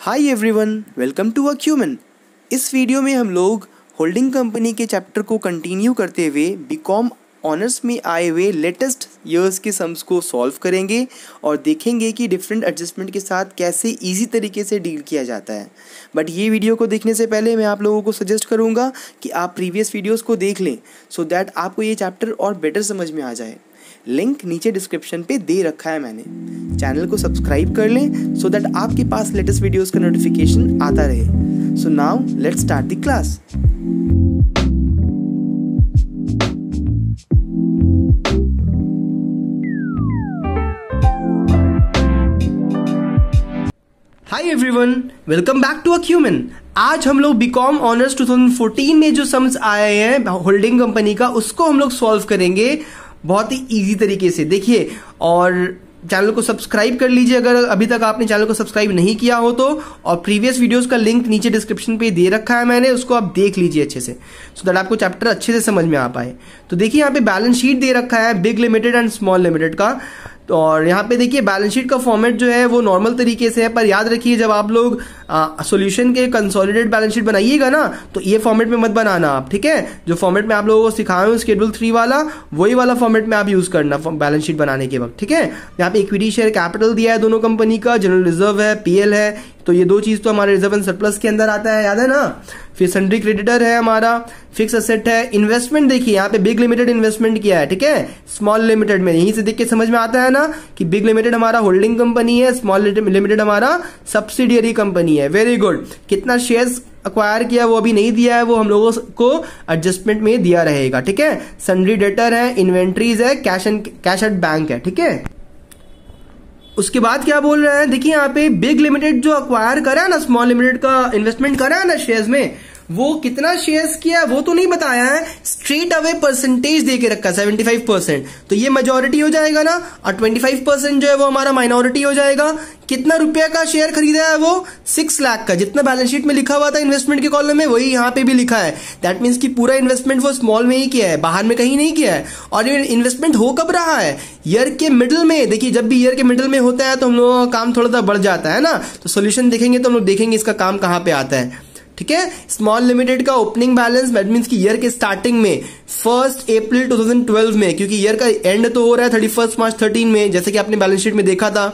Hi everyone welcome to Acumen इस video में हम लोग होल्डिंग कंपनी के चैप्टर को कंटिन्यू करते हुए बीकॉम ऑनर्स में आए हुए लेटेस्ट ईयर्स के सम्स को सॉल्व करेंगे और देखेंगे कि डिफरेंट एडजस्टमेंट के साथ कैसे इजी तरीके से डील किया जाता है। बट ये वीडियो को देखने से पहले मैं आप लोगों को सजेस्ट करूँगा कि आप प्रीवियस वीडियोज़ को देख लें सो so दैट आपको ये चैप्टर और बेटर समझ में आ जाए। लिंक नीचे डिस्क्रिप्शन पे दे रखा है मैंने। चैनल को सब्सक्राइब कर लें सो दैट आपके पास लेटेस्ट वीडियोस का नोटिफिकेशन आता रहे। So now let's start the class hi everyone welcome back to Acumen आज हम लोग बीकॉम ऑनर्स 2014 में जो सम्स आए हैं होल्डिंग कंपनी का, उसको हम लोग सॉल्व करेंगे। बहुत ही ईजी तरीके से। देखिए, और चैनल को सब्सक्राइब कर लीजिए अगर अभी तक आपने चैनल को सब्सक्राइब नहीं किया हो तो और प्रीवियस वीडियोस का लिंक नीचे डिस्क्रिप्शन पे दे रखा है मैंने, उसको आप देख लीजिए अच्छे से सो so दैट आपको चैप्टर अच्छे से समझ में आ पाए। तो देखिए, यहाँ पे बैलेंस शीट दे रखा है big limited and small limited का। तो और यहाँ पे देखिए बैलेंस शीट का फॉर्मेट जो है वो नॉर्मल तरीके से है, पर याद रखिए, जब आप लोग सोल्यूशन के कंसोलिडेट बैलेंस शीट बनाइएगा ना तो ये फॉर्मेट में मत बनाना आप, ठीक है? जो फॉर्मेट में आप लोगों को सिखाए हूँ स्केड्यूल थ्री वाला, वही वाला फॉर्मेट में आप यूज़ करना बैलेंस शीट बनाने के वक्त, ठीक है? यहाँ पे इक्विटी शेयर कैपिटल दिया है दोनों कंपनी का जनरल रिज़र्व है पीएल है तो ये दो चीज़ तो हमारे रिज़र्व एंड सरप्लस के अंदर आता है, याद है ना? फिर सन्ड्री क्रेडिटर है हमारा फिक्स असेट है इन्वेस्टमेंट देखिए, यहाँ पे बिग लिमिटेड इन्वेस्टमेंट किया है, ठीक है? स्मॉल लिमिटेड में, यहीं से देख के समझ में आता है ना कि बिग लिमिटेड हमारा होल्डिंग कंपनी है स्मॉल लिमिटेड हमारा सब्सिडियरी कंपनी है। वेरी गुड कितना शेयर्स अक्वायर किया वो अभी नहीं दिया है, वो हम लोगों को एडजस्टमेंट में दिया रहेगा, ठीक है? सन्ड्री डेटर है इन्वेंट्रीज है cash and cash at bank है, ठीक है? उसके बाद क्या बोल रहे हैं? देखिए, यहाँ पे बिग लिमिटेड जो अक्वायर करा ना स्मॉल लिमिटेड का इन्वेस्टमेंट करा ना शेयर्स में वो कितना शेयर्स किया वो तो नहीं बताया है। स्ट्रेट अवे परसेंटेज देके रखा सेवेंटी फाइव परसेंट तो ये मेजोरिटी हो जाएगा ना, और ट्वेंटी फाइव परसेंट जो है वो हमारा माइनॉरिटी हो जाएगा। कितना रुपया का शेयर खरीदा है वो? सिक्स लाख का। जितना बैलेंस शीट में लिखा हुआ था इन्वेस्टमेंट के कॉलम में, वही यहाँ पे भी लिखा है। दैट मीन्स कि पूरा इन्वेस्टमेंट वो स्मॉल में ही किया है, बाहर में कहीं नहीं किया है। और ये इन्वेस्टमेंट हो कब रहा है? ईयर के मिडिल में। देखिए, जब भी ईयर के मिडिल में होता है तो हम लोगों का काम थोड़ा सा बढ़ जाता है ना। तो सोल्यूशन देखेंगे तो हम लोग देखेंगे इसका काम कहाँ पे आता है। ठीक है? स्मॉल लिमिटेड का ओपनिंग बैलेंस दैट मीन्स की ईयर के स्टार्टिंग में फ़र्स्ट अप्रैल 2012 में, क्योंकि ईयर का एंड तो हो रहा है थर्टी फ़र्स्ट मार्च थर्टीन में, जैसे कि आपने बैलेंस शीट में देखा था।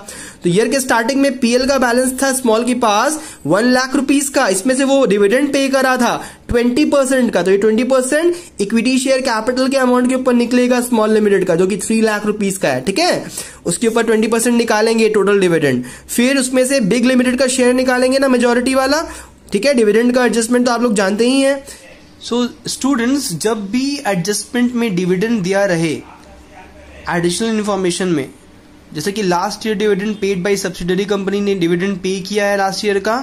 तो ईयर के स्टार्टिंग में पीएल का बैलेंस था स्मॉल के पास वन लाख रुपीज़ का। इसमें से वो डिविडेंड पे करा था ट्वेंटी परसेंट का। तो ये twenty percent equity share capital के अमाउंट के ऊपर निकलेगा स्मॉल लिमिटेड का, जो कि थ्री लाख रुपीज़ का है, ठीक है? उसके ऊपर ट्वेंटी परसेंट निकालेंगे टोटल डिविडेंड फिर उसमें से बिग लिमिटेड का शेयर निकालेंगे ना मेजोरिटी वाला ठीक है डिविडेंड का एडजस्टमेंट तो आप लोग जानते ही हैं। सो स्टूडेंट्स जब भी एडजस्टमेंट में डिविडेंड दिया रहे एडिशनल इन्फॉर्मेशन में, जैसे कि last year dividend paid by subsidiary company ने डिविडेंड पे किया है लास्ट ईयर का,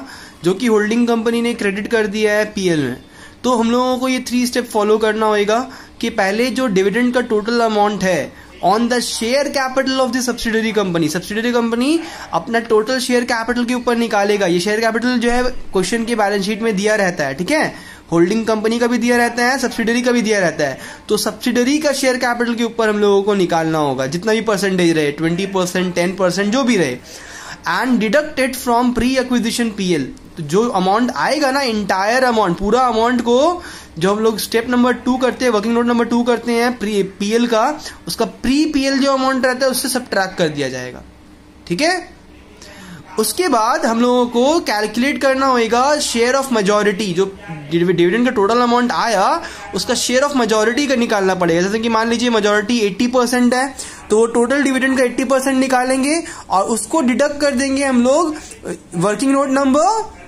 जो कि होल्डिंग कंपनी ने क्रेडिट कर दिया है पीएल में। तो हम लोगों को ये थ्री स्टेप फॉलो करना होगा कि पहले जो डिविडेंड का टोटल अमाउंट है on the share capital of the subsidiary company subsidiary company अपना टोटल शेयर कैपिटल के ऊपर निकालेगा। ये शेयर कैपिटल जो है क्वेश्चन की बैलेंस शीट में दिया रहता है, ठीक है? होल्डिंग कंपनी का भी दिया रहता है सब्सिडरी का भी दिया रहता है। तो सब्सिडरी का शेयर कैपिटल के ऊपर हम लोगों को निकालना होगा। जितना भी परसेंटेज रहे ट्वेंटी परसेंट टेन परसेंट जो भी रहे। And deducted from pre acquisition PL तो जो अमाउंट आएगा ना इंटायर अमाउंट पूरा अमाउंट को जो हम लोग स्टेप नंबर टू करते हैं वर्किंग नोट नंबर टू करते हैं प्री पीएल का, उसका प्री पीएल जो अमाउंट रहता है, उससे सब ट्रैक कर दिया जाएगा। ठीक है? उसके बाद हम लोगों को कैलकुलेट करना होगा शेयर ऑफ़ मेजोरिटी जो डिविडेंड का टोटल अमाउंट आया, उसका शेयर ऑफ़ मेजोरिटी का निकालना पड़ेगा। जैसे कि मान लीजिए मेजोरिटी 80 परसेंट है तो वो टोटल डिविडेंड का 80 परसेंट निकालेंगे और उसको डिडक्ट कर देंगे हम लोग वर्किंग नोट नंबर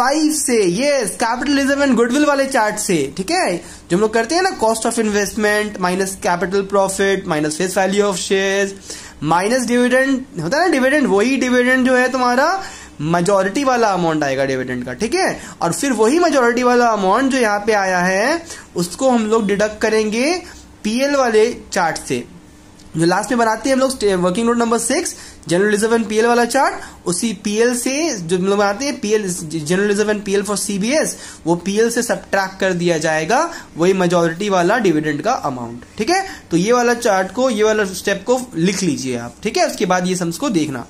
फाइव से यस कैपिटलिज्म एंड गुडविल वाले चार्ट से, ठीक है? जो हम लोग करते हैं ना cost of investment minus capital profit minus face value of shares minus dividend होता है ना डिविडेंड वही डिविडेंड जो है तुम्हारा मेजोरिटी वाला अमाउंट आएगा डिविडेंड का, ठीक है? और फिर वही मेजोरिटी वाला अमाउंट जो यहाँ पे आया है, उसको हम लोग डिडक्ट करेंगे पीएल वाले चार्ट से। जो लास्ट में बनाते हैं हम लोग working note number six general reserve and PL वाला चार्ट उसी पीएल से जो हम लोग बनाते हैं PL general reserve and PL for CBS वो पीएल से सब कर दिया जाएगा वही मेजोरिटी वाला डिविडेंड का अमाउंट ठीक है? तो ये वाला चार्ट को, ये वाला स्टेप को लिख लीजिए आप, ठीक है? उसके बाद ये सम्स को देखना।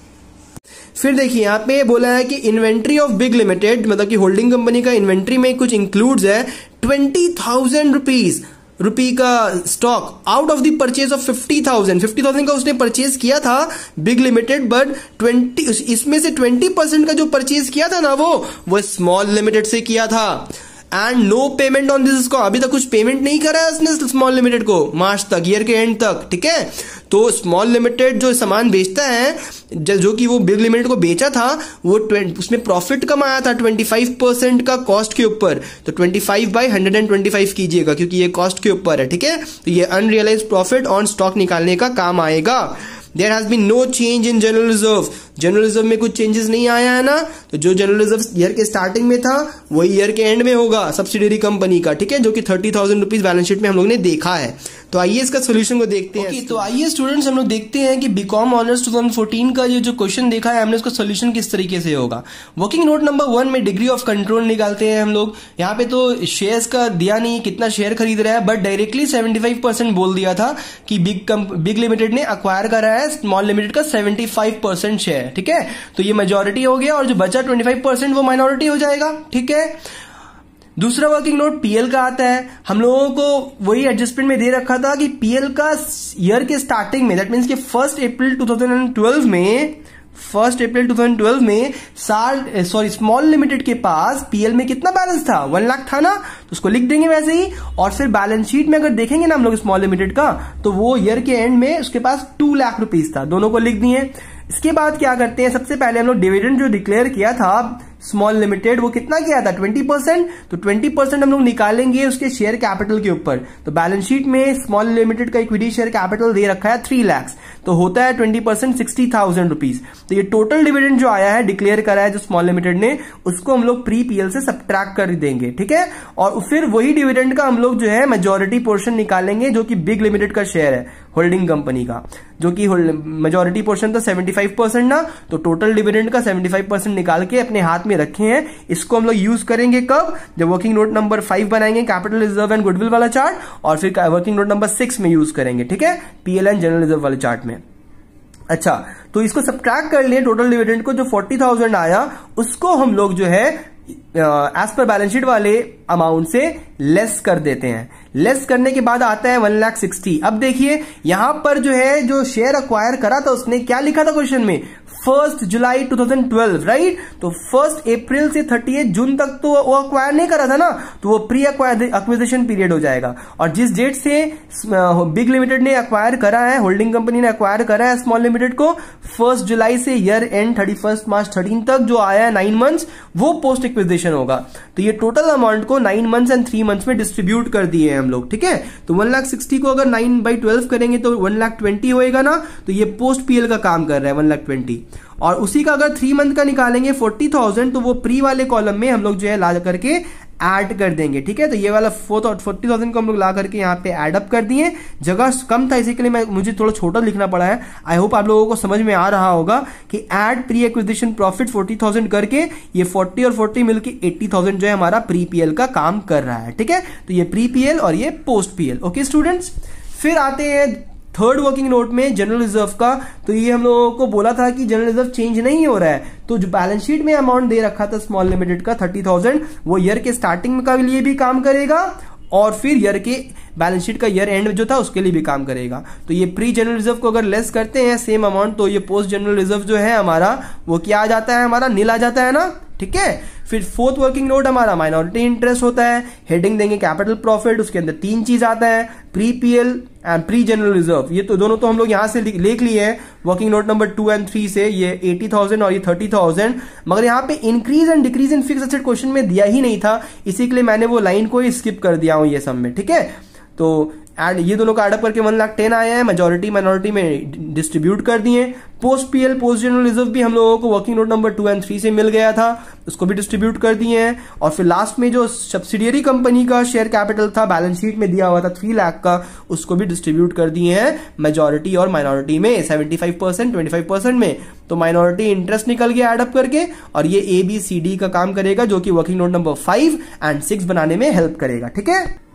फिर देखिए, यहाँ पे बोला है कि इन्वेंट्री ऑफ़ बिग लिमिटेड मतलब कि होल्डिंग कंपनी का इन्वेंट्री में कुछ इंक्लूड्स है ट्वेंटी थाउज़ेंड रुपीज़ रुपी का stock out of the purchase of fifty thousand fifty thousand का उसने परचेज किया था बिग लिमिटेड बट ट्वेंटी इसमें से ट्वेंटी परसेंट का जो परचेज किया था ना वो वो स्मॉल लिमिटेड से किया था। And no payment on this को अभी तक कुछ पेमेंट नहीं करा है उसने स्मॉल लिमिटेड को। मार्च तक ईयर के एंड तक, ठीक है? तो स्मॉल लिमिटेड जो सामान बेचता है, जो कि वो बिग लिमिटेड को बेचा था, वो उसमें प्रॉफिट कम आया था 25 परसेंट का कॉस्ट के ऊपर। तो 25 फाइव बाई हंड्रेड कीजिएगा, क्योंकि ये कॉस्ट के ऊपर है, ठीक है? तो ये अनरियलाइज प्रॉफिट ऑन स्टॉक निकालने का काम आएगा। There has been no change in general reserve reserve में कुछ चेंजेस नहीं आया है ना तो जो रिज़र्व ईयर के स्टार्टिंग में था, वही ईयर के एंड में होगा सब्सिडरी कंपनी का, ठीक है? जो कि thirty thousand rupees balance sheet में हम लोग ने देखा है। तो आइए इसका सोल्यूशन को देखते हैं। तो आइए स्टूडेंट्स हम लोग देखते हैं कि बीकॉम ऑनर्स 2014 का ये जो क्वेश्चन देखा है, हमने उसका सोल्यूशन किस तरीके से होगा। वर्किंग नोट नंबर वन में डिग्री ऑफ़ कंट्रोल निकालते हैं हम लोग। यहाँ पे तो शेयर्स का दिया नहीं, कितना शेयर खरीद रहा है बट डायरेक्टली 75 परसेंट बोल दिया था कि बिग बिग लिमिटेड ने अक्वायर करा है स्मॉल लिमिटेड का 75 परसेंट शेयर ठीक है? तो ये मेजोरिटी हो गया और जो बचा 25 परसेंट वो माइनॉरिटी हो जाएगा, ठीक है? दूसरा वर्किंग नोट पीएल का आता है। हम लोगों को वही एडजस्टमेंट में दे रखा था कि पीएल का ईयर के स्टार्टिंग में दैट मीन्स कि फ़र्स्ट अप्रैल 2012 में फ़र्स्ट अप्रैल 2012 में साल सॉरी स्मॉल लिमिटेड के पास पीएल में कितना बैलेंस था? वन लाख था ना? तो उसको लिख देंगे वैसे ही। और फिर बैलेंस शीट में अगर देखेंगे ना हम लोग स्मॉल लिमिटेड का तो वो ईयर के एंड में उसके पास टू लाख रुपीज़ था। दोनों को लिख दिए। इसके बाद क्या करते हैं? सबसे पहले हम लोग डिविडेंड जो डिक्लेयर किया था स्मॉल लिमिटेड वो कितना किया था? ट्वेंटी परसेंट तो ट्वेंटी परसेंट हम लोग निकालेंगे उसके शेयर कैपिटल के ऊपर। तो बैलेंस शीट में स्मॉल लिमिटेड का इक्विटी शेयर कैपिटल दे रखा है थ्री लैक्स तो होता है twenty percent sixty thousand rupees तो ये टोटल डिविडेंड जो आया है डिक्लेयर करा है जो स्मॉल लिमिटेड ने, उसको हम लोग प्री पीएल से सब्ट्रैक्ट कर देंगे, ठीक है? और फिर वही डिविडेंड का हम लोग जो है मेजोरिटी पोर्शन निकालेंगे, जो कि बिग लिमिटेड का शेयर है। होल्डिंग कंपनी का, जो कि मेजोरिटी पोर्शन था 75 परसेंट ना तो टोटल डिविडेंड का 75 परसेंट निकाल के अपने हाथ में रखे हैं। इसको हम लोग यूज़ करेंगे कब? जब वर्किंग नोट नंबर फाइव बनाएँगे कैपिटल रिज़र्व एंड गुडविल वाला चार्ट और फिर वर्किंग नोट नंबर सिक्स में यूज़ करेंगे, ठीक है? पीएल एंड जनरल रिज़र्व वाले चार्ट में। अच्छा तो इसको सब्ट्रैक्ट कर लिए टोटल डिविडेंड को जो फोर्टी थाउज़ेंड आया, उसको हम लोग जो है एज पर बैलेंस शीट वाले अमाउंट से लेस कर देते हैं। लेस करने के बाद आता है वन लाख सिक्सटी अब देखिए, यहाँ पर जो है, जो शेयर अक्वायर करा था उसने, क्या लिखा था क्वेश्चन में? फ़र्स्ट जुलाई 2012 राइट तो फ़र्स्ट अप्रैल से थर्टी जून तक तो वो अक्वायर नहीं करा था ना तो वो प्री अक्विजिशन पीरियड हो जाएगा। और जिस डेट से बिग लिमिटेड ने अक्वायर करा है होल्डिंग कंपनी ने अक्वायर करा है स्मॉल लिमिटेड को फ़र्स्ट जुलाई से year end thirty March thirteen तक जो आया है नाइन मंथ्स वो पोस्ट एक्विजिशन होगा। तो ये टोटल अमाउंट को nine months and three months में डिस्ट्रीब्यूट कर दिए हम लोग, ठीक है? तो वन लाख सिक्सटी को अगर नाइन बाई ट्वेल्व करेंगे तो वन लाख ट्वेंटी होएगा ना तो ये पोस्ट पीएल का काम कर रहा है वन लाख ट्वेंटी और उसी का अगर थ्री मंथ का निकालेंगे फोर्टी थाउज़ेंड तो वो प्री वाले कॉलम में हम लोग जो है ला करके ऐड कर देंगे, ठीक है? तो ये वाला फोर फोर्टी थाउज़ेंड को हम लोग ला करके यहाँ पे एड अप कर दिए। जगह कम था इसी के लिए मैं मुझे थोड़ा छोटा लिखना पड़ा है। आई होप आप लोगों को समझ में आ रहा होगा कि add pre acquisition profit forty thousand करके ये फोर्टी और फोर्टी मिलकर एट्टी थाउज़ेंड जो है हमारा प्री पीएल का काम कर रहा है, ठीक है? तो ये प्री पीएल और ये पोस्ट पीएल ओके स्टूडेंट्स फिर आते हैं थर्ड वर्किंग नोट में जनरल रिज़र्व का तो ये हम लोगों को बोला था कि जनरल रिज़र्व चेंज नहीं हो रहा है। तो जो बैलेंस शीट में अमाउंट दे रखा था स्मॉल लिमिटेड का थर्टी थाउज़ेंड वो ईयर के स्टार्टिंग का लिए भी काम करेगा और फिर ईयर के बैलेंस शीट का ईयर एंड जो था उसके लिए भी काम करेगा। तो ये प्री जनरल रिज़र्व को अगर लेस करते हैं सेम अमाउंट तो ये पोस्ट जनरल रिज़र्व जो है हमारा, वो क्या आ जाता है? हमारा नील आ जाता है ना? ठीक है? फिर फोर्थ वर्किंग नोट हमारा माइनॉरिटी इंटरेस्ट होता है, हेडिंग देंगे कैपिटल प्रॉफिट, उसके अंदर तीन चीज़ आता है pre PL and pre general reserve ये तो दोनों तो हम लोग यहाँ से लेख लिए हैं working note number two and three से, ये एटी थाउज़ेंड और ये थर्टी थाउज़ेंड मगर यहाँ पे increase and decrease in fixed asset question में दिया ही नहीं था, इसी के लिए मैंने वो लाइन को ही स्किप कर दिया हूँ ये सब में, ठीक है? तो एड ये दोनों का एडअप करके वन लाख टेन आया है मेजोरिटी माइनॉरिटी में डिस्ट्रीब्यूट कर दिए post PL post general reserve भी हम लोगों को working note number two and three से मिल गया था, उसको भी डिस्ट्रीब्यूट कर दिए हैं। और फिर लास्ट में जो सब्सिडियरी कंपनी का शेयर कैपिटल था बैलेंस शीट में दिया हुआ था थ्री लाख का, उसको भी डिस्ट्रीब्यूट कर दिए हैं मेजोरिटी और माइनॉरिटी में seventy five percent twenty five percent में। तो माइनॉरिटी इंटरेस्ट निकल गया एडअप करके, और ये ए बी सी डी का काम करेगा, जो कि working note number five and six बनाने में हेल्प करेगा, ठीक है?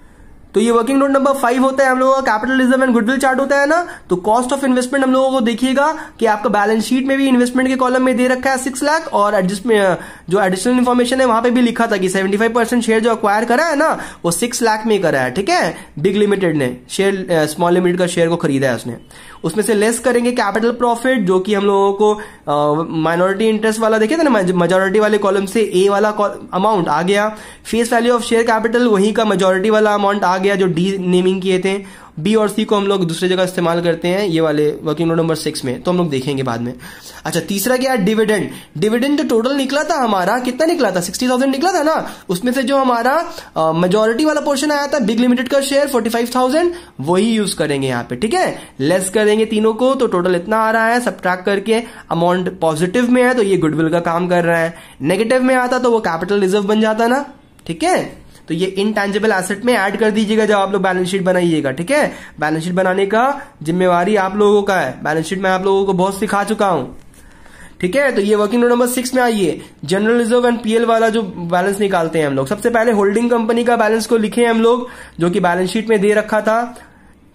तो ये वर्किंग नोट नंबर फाइव होता है हम लोगों का कैपिटलिज्म एंड गुडविल चार्ट होता है ना? तो कॉस्ट ऑफ़ इन्वेस्टमेंट हम लोगों को देखिएगा कि आपका बैलेंस शीट में भी इन्वेस्टमेंट के कॉलम में दे रखा है सिक्स लाख और एडजस्टमेंट जो एडिशनल इन्फॉर्मेशन है वहाँ पे भी लिखा था कि सेवेंटी फाइव परसेंट शेयर जो अक्वायर करा है ना, वो सिक्स लाख में करा है, ठीक है? बिग लिमिटेड ने शेयर स्मॉल लिमिटेड का शेयर को खरीदा है उसने। उसमें से लेस करेंगे कैपिटल प्रॉफिट जो कि हम लोगों को माइनॉरिटी इंटरेस्ट वाला देखे थे ना मेजोरिटी वाले कॉलम से ए वाला अमाउंट आ गया। Face value of share capital वहीं का मेजोरिटी वाला अमाउंट आ गया, जो डी नेमिंग किए थे। बी और सी को हम लोग दूसरी जगह इस्तेमाल करते हैं, ये वाले वर्किंग नोट नंबर सिक्स में तो हम लोग देखेंगे बाद में। अच्छा तीसरा क्या है? डिविडेंड डिविडेंड जो टोटल निकला था हमारा, कितना निकला था? सिक्सटी थाउज़ेंड निकला था ना? उसमें से जो हमारा मेजोरिटी वाला पोर्शन आया था बिग लिमिटेड का शेयर फोर्टी फाइव थाउज़ेंड वही यूज़ करेंगे यहाँ पे, ठीक है? लेस करेंगे तीनों को तो टोटल इतना आ रहा है सब करके अमाउंट पॉजिटिव में है तो ये गुडविल का काम कर रहा है। नेगेटिव में आता तो वो कैपिटल रिज़र्व बन जाता ना, ठीक है? तो ये इनटेंजिबल एसेट में ऐड कर दीजिएगा जब आप लोग बैलेंस शीट बनाइएगा, ठीक है? बैलेंस शीट बनाने का जिम्मेवारी आप लोगों का है। बैलेंस शीट में आप लोगों को बहुत सिखा चुका हूँ। ठीक है? तो ये वर्किंग नोट नंबर सिक्स में आइए। जनरल रिज़र्व एंड पीएल वाला जो बैलेंस निकालते हैं हम लोग। सबसे पहले होल्डिंग कंपनी का बैलेंस को लिखे हम लोग, जो कि बैलेंस शीट में दे रखा था।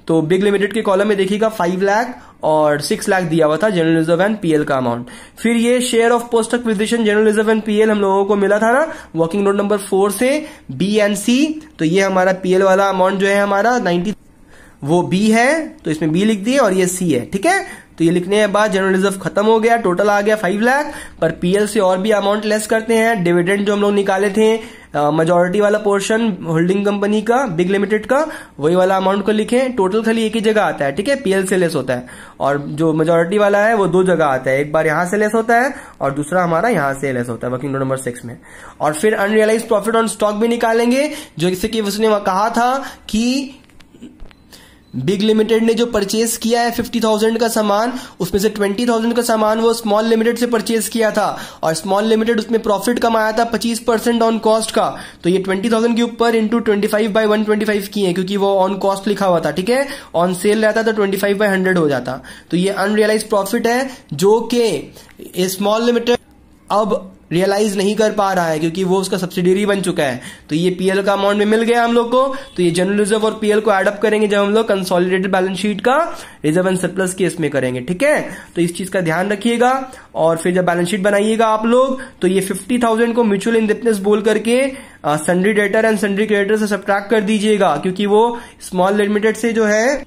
तो बिग लिमिटेड के कॉलम में देखिएगा फाइव लाख और सिक्स लाख दिया हुआ था जनरल रिज़र्व एंड पीएल का अमाउंट फिर ये share of post general reserve and PL हम लोगों को मिला था ना वर्किंग नोट नंबर फोर से बी एंड सी तो ये हमारा पीएल वाला अमाउंट जो है हमारा नाइन्टी वो बी है तो इसमें बी लिख दिए और ये सी है, ठीक है? तो ये लिखने के बाद जनरल रिज़र्व खत्म हो गया टोटल आ गया फाइव लाख पर पीएल से और भी अमाउंट लेस करते हैं डिविडेंड जो हम लोग निकाले थे मेजोरिटी वाला पोर्शन होल्डिंग कंपनी का बिग लिमिटेड का, वही वाला अमाउंट को लिखें टोटल खाली एक ही जगह आता है, ठीक है? पीएल से लेस होता है। और जो मेजोरिटी वाला है, वो दो जगह आता है, एक बार यहाँ से लेस होता है, और दूसरा हमारा यहाँ से लेस होता है वर्किंग नोट नंबर सिक्स में। और फिर अनरियलाइज प्रॉफिट ऑन स्टॉक भी निकालेंगे, जो इससे कि उसने कहा था कि बिग लिमिटेड ने जो परचेज किया है फिफ्टी थाउज़ेंड का सामान, उसमें से ट्वेंटी थाउज़ेंड का सामान वो स्मॉल लिमिटेड से परचेज किया था और स्मॉल लिमिटेड उसमें प्रॉफिट कमाया था पच्चीस परसेंट ऑन कॉस्ट का। तो ये ट्वेंटी थाउज़ेंड के ऊपर into twenty five by one twenty five किए क्योंकि वो ऑन कॉस्ट लिखा हुआ था, ठीक है? ऑन सेल रहता तो ट्वेंटी फाइव बाई हंड्रेड हो जाता। तो ये अनरियलाइज प्रॉफिट है, जो कि स्मॉल लिमिटेड अब रियलाइज़ नहीं कर पा रहा है, क्योंकि वो उसका सब्सिडरी बन चुका है। तो ये पीएल का अमाउंट में मिल गया हम लोग को। तो ये जनरल रिज़र्व और पीएल को एडअप करेंगे जब हम लोग कंसोलिडेटेड बैलेंस शीट का रिज़र्व एंड सरप्लस केस में करेंगे, ठीक है? तो इस चीज़ का ध्यान रखिएगा और फिर जब बैलेंस शीट बनाइएगा आप लोग तो ये फिफ्टी थाउज़ेंड को म्यूचुअल इंडिपनेस बोल करके sundry debtor and sundry creditor से सब्ट्रैक्ट कर दीजिएगा, क्योंकि वो स्मॉल लिमिटेड से जो है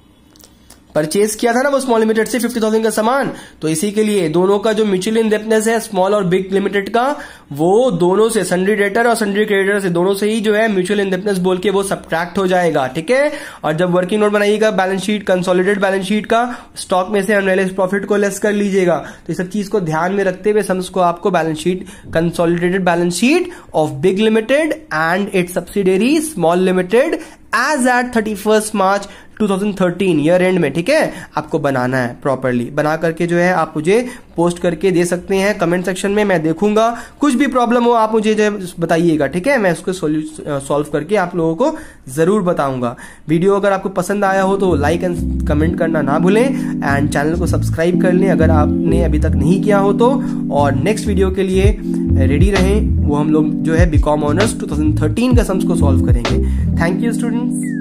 परचेज किया था ना वो स्मॉल लिमिटेड से फिफ्टी थाउज़ेंड का सामान तो इसी के लिए दोनों का जो म्यूचुअल इंडेपनेस है स्मॉल और बिग लिमिटेड का, वो दोनों से सन्ड्री डेटर और सन्ड्री क्रेडिटर से दोनों से ही जो है म्यूचुअल इंडेपनेस बोल के वो सब्ट्रैक्ट हो जाएगा, ठीक है? और जब वर्किंग नोट बनाइएगा balance sheet consolidate balance sheet का स्टॉक में से अनरियलाइज प्रॉफिट को लेस कर लीजिएगा। तो इस सब चीज़ को ध्यान में रखते हुए समझ को आपको balance sheet consolidated balance sheet of big limited and its subsidiary small limited as at thirty first March 2013 year end में, ठीक है? आपको बनाना है प्रॉपरली बना करके जो है, आप मुझे पोस्ट करके दे सकते हैं। कमेंट सेक्शन में मैं देखूँगा। कुछ भी प्रॉब्लम हो, आप मुझे जो बताइएगा, ठीक है? मैं उसको सॉल्व करके आप लोगों को ज़रूर बताऊँगा। वीडियो अगर आपको पसंद आया हो तो लाइक एंड कमेंट करना ना भूलें। एंड चैनल को सब्सक्राइब कर लें, अगर आपने अभी तक नहीं किया हो तो। और नेक्स्ट वीडियो के लिए रेडी रहें। वो हम लोग जो है बीकॉम ऑनर्स 2013 का सम्स को सॉल्व करेंगे। Thank you students